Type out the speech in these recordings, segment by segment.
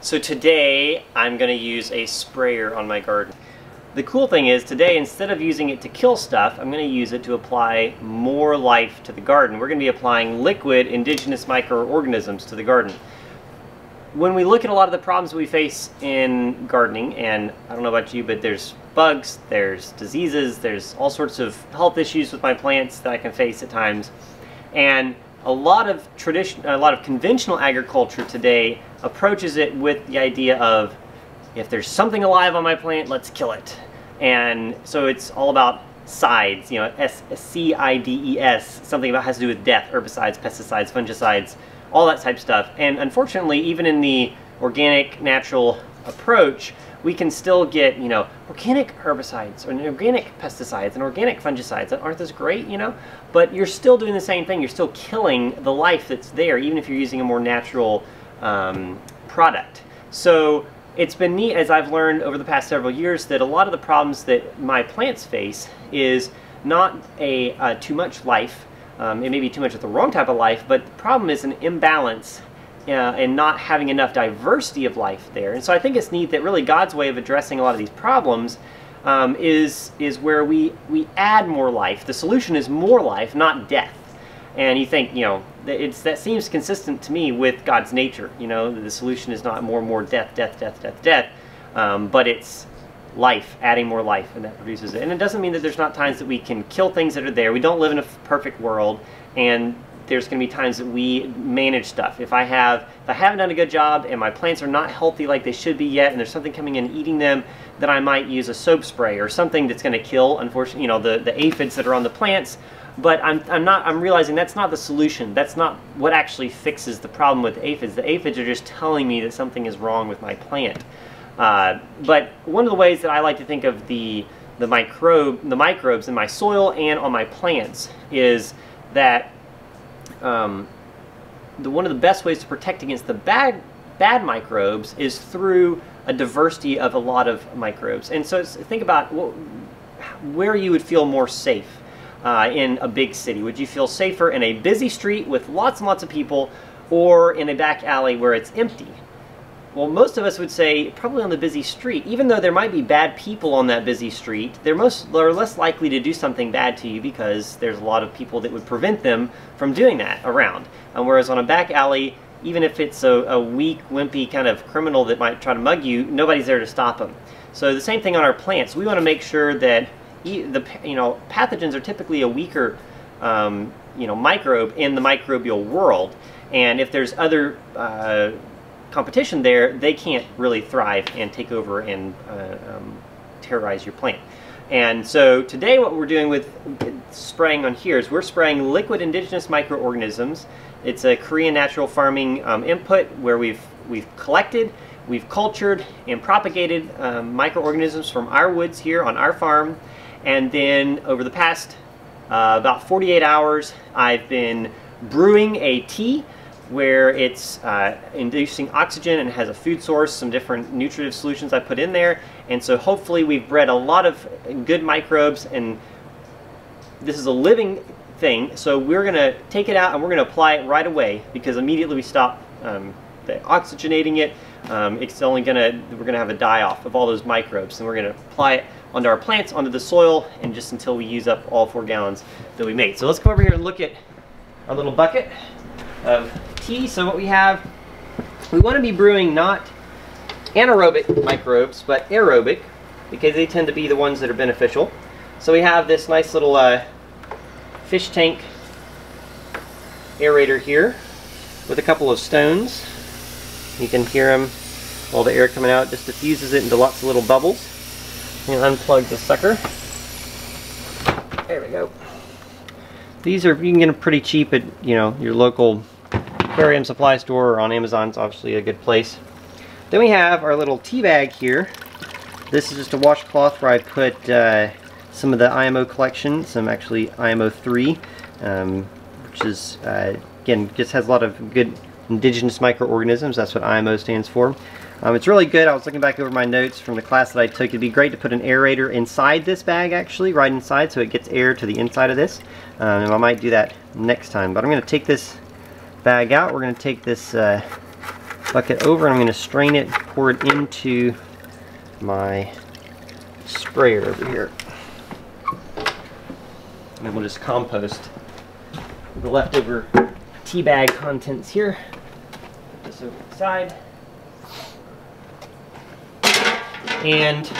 So today I'm going to use a sprayer on my garden. The cool thing is today instead of using it to kill stuff, I'm going to use it to apply more life to the garden. We're going to be applying liquid indigenous microorganisms to the garden. When we look at a lot of the problems we face in gardening, and I don't know about you, but there's bugs, there's diseases, there's all sorts of health issues with my plants that I can face at times. And a lot of tradition, a lot of conventional agriculture today approaches it with the idea of if there's something alive on my plant, let's kill it. And so it's all about sides, you know, S C I D E S, something about has to do with death, herbicides, pesticides, fungicides, all that type of stuff. And unfortunately, even in the organic, natural approach, we can still get, you know, organic herbicides and organic pesticides and organic fungicides. Aren't those great, you know? But you're still doing the same thing. You're still killing the life that's there, even if you're using a more natural um, product. So it's been neat as I've learned over the past several years that a lot of the problems that my plants face is not a uh, too much life, um, it may be too much of the wrong type of life, but the problem is an imbalance uh, and not having enough diversity of life there. And so I think it's neat that really God's way of addressing a lot of these problems um, is is where we we add more life. The solution is more life, not death. And you think, you know, it's that seems consistent to me with God's nature. You know, the solution is not more and more death, death, death, death, death, um, but it's life, adding more life, and that produces it. And it doesn't mean that there's not times that we can kill things that are there. We don't live in a perfect world, and there's going to be times that we manage stuff. If I have, if I haven't done a good job and my plants are not healthy like they should be yet, and there's something coming in eating them, then I might use a soap spray or something that's going to kill, unfortunately, you know, the, the aphids that are on the plants. But I'm, I'm not, I'm realizing that's not the solution. That's not what actually fixes the problem with aphids. The aphids are just telling me that something is wrong with my plant. Uh, but one of the ways that I like to think of the the microbe, the microbes in my soil and on my plants is that um, the, one of the best ways to protect against the bad bad microbes is through a diversity of a lot of microbes. And so think about what, where you would feel more safe uh, in a big city. Would you feel safer in a busy street with lots and lots of people or in a back alley where it's empty? Well, most of us would say probably on the busy street. Even though there might be bad people on that busy street, they're, most, they're less likely to do something bad to you because there's a lot of people that would prevent them from doing that around. And whereas on a back alley, even if it's a, a weak, wimpy kind of criminal that might try to mug you, nobody's there to stop them. So the same thing on our plants. We want to make sure that e the you know pathogens are typically a weaker um, you know microbe in the microbial world, and if there's other uh, competition there, they can't really thrive and take over and uh, um, terrorize your plant. And so today what we're doing with spraying on here is we're spraying liquid indigenous microorganisms. It's a Korean natural farming um, input where we've, we've collected, we've cultured and propagated um, microorganisms from our woods here on our farm. And then over the past uh, about 48 hours, I've been brewing a tea where it's uh, inducing oxygen and has a food source, some different nutritive solutions I put in there. And so hopefully we've bred a lot of good microbes and this is a living thing. So we're gonna take it out and we're gonna apply it right away because immediately we stop um, oxygenating it. Um, it's only gonna, we're gonna have a die off of all those microbes and we're gonna apply it onto our plants, onto the soil, and just until we use up all four gallons that we made. So let's come over here and look at our little bucket of tea. So what we have, we want to be brewing not anaerobic microbes, but aerobic, because they tend to be the ones that are beneficial. So we have this nice little uh, fish tank aerator here with a couple of stones. You can hear them, all the air coming out, just diffuses it into lots of little bubbles. And unplug the sucker. There we go. These are, you can get them pretty cheap at, you know, your local aquarium supply store or on Amazon. It's obviously a good place. Then we have our little tea bag here. This is just a washcloth where I put uh, some of the IMO collection, some actually IMO 3, um, which is, uh, again, just has a lot of good indigenous microorganisms. That's what IMO stands for. Um, it's really good. I was looking back over my notes from the class that I took. It'd be great to put an aerator inside this bag, actually, right inside, so it gets air to the inside of this. Um, and I might do that next time. But I'm going to take this bag out. We're going to take this uh, bucket over and I'm going to strain it, pour it into my sprayer over here. And then we'll just compost the leftover tea bag contents here. Put this over the side. And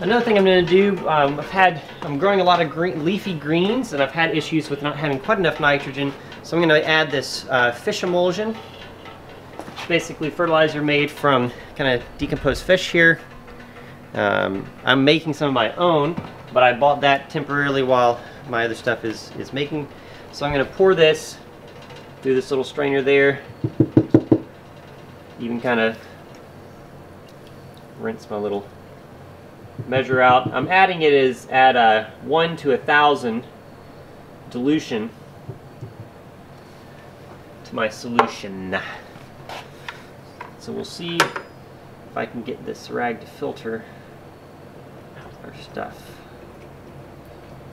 another thing I'm going to do, um, I've had, I'm growing a lot of green, leafy greens and I've had issues with not having quite enough nitrogen. So I'm going to add this uh, fish emulsion. It's basically fertilizer made from kind of decomposed fish here. Um, I'm making some of my own, but I bought that temporarily while my other stuff is, is making. So I'm going to pour this through this little strainer there. Even kind of rinse my little measure out. I'm adding it as at a 1 to a thousand dilution to my solution. So we'll see if I can get this rag to filter our stuff.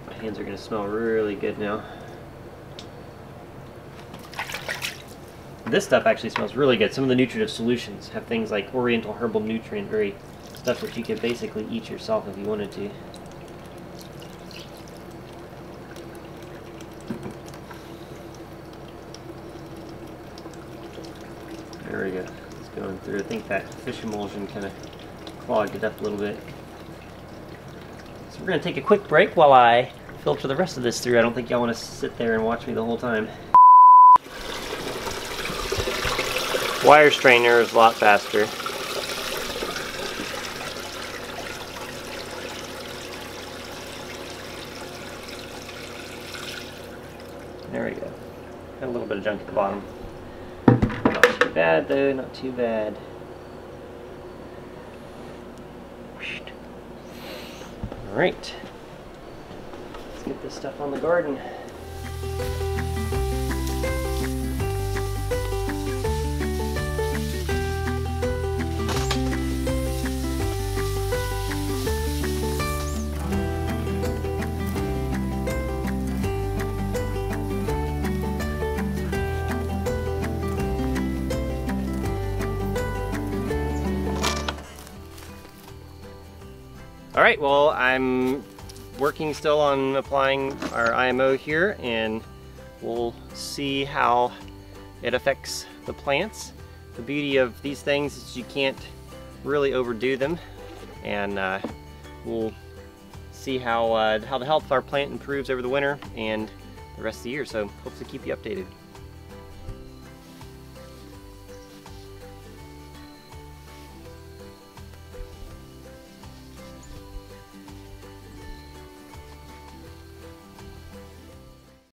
My hands are going to smell really good now. This stuff actually smells really good. Some of the nutritive solutions have things like Oriental Herbal Nutrient, very stuff that you could basically eat yourself if you wanted to. There we go. It's going through. I think that fish emulsion kind of clogged it up a little bit. So we're going to take a quick break while I filter the rest of this through. I don't think y'all want to sit there and watch me the whole time. Wire strainer is a lot faster. There we go. Got a little bit of junk at the bottom. Bad though, not too bad. Alright. Let's get this stuff on the garden. All right, well, I'm working still on applying our IMO here and we'll see how it affects the plants. The beauty of these things is you can't really overdo them and uh, we'll see how, uh, how the health of our plant improves over the winter and the rest of the year. So hopefully keep you updated.